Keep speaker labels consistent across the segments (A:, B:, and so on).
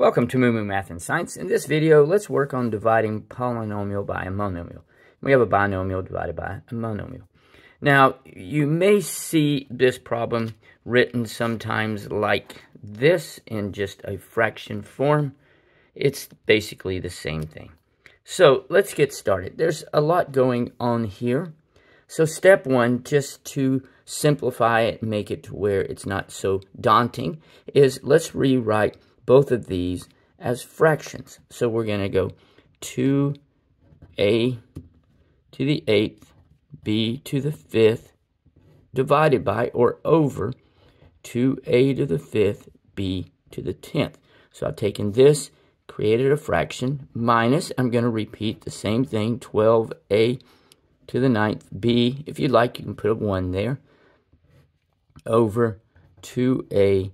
A: Welcome to Moo Moo Math and Science. In this video, let's work on dividing polynomial by a monomial. We have a binomial divided by a monomial. Now, you may see this problem written sometimes like this in just a fraction form. It's basically the same thing. So let's get started. There's a lot going on here. So step one, just to simplify it and make it to where it's not so daunting, is let's rewrite both of these as fractions. So we're going to go 2a to the 8th, b to the 5th, divided by or over 2a to the 5th, b to the 10th. So I've taken this, created a fraction, minus, I'm going to repeat the same thing, 12a to the 9th, b, if you'd like, you can put a 1 there, over 2a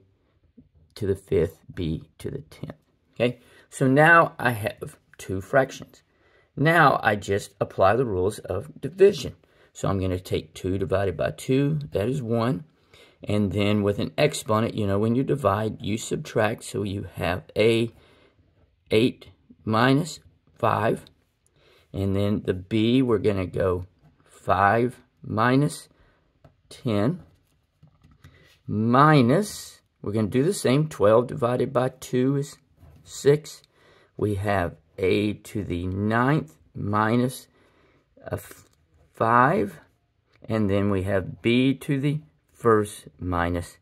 A: to the fifth, b to the tenth. Okay, so now I have two fractions. Now I just apply the rules of division. So I'm going to take 2 divided by 2, that is 1. And then with an exponent, you know, when you divide, you subtract. So you have a 8 minus 5. And then the b, we're going to go 5 minus 10 minus we're going to do the same. 12 divided by 2 is 6. We have a to the ninth minus a 5. And then we have b to the first minus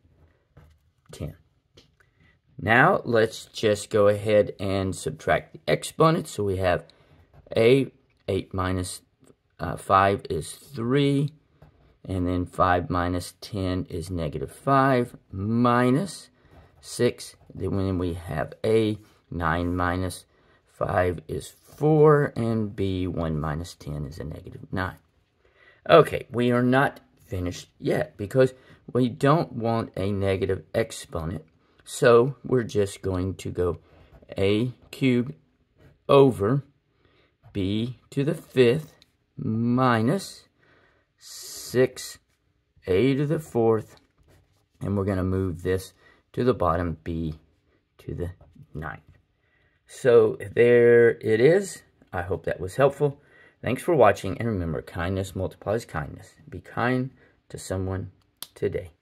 A: 10. Now, let's just go ahead and subtract the exponent. So we have a, 8 minus, uh, 5 is 3. And then 5 minus 10 is negative 5 minus 6. Then when we have A, 9 minus 5 is 4. And B, 1 minus 10 is a negative 9. Okay, we are not finished yet because we don't want a negative exponent. So we're just going to go A cubed over B to the fifth minus 6, a to the fourth, and we're going to move this to the bottom, b to the ninth. So there it is. I hope that was helpful. Thanks for watching, and remember, kindness multiplies kindness. Be kind to someone today.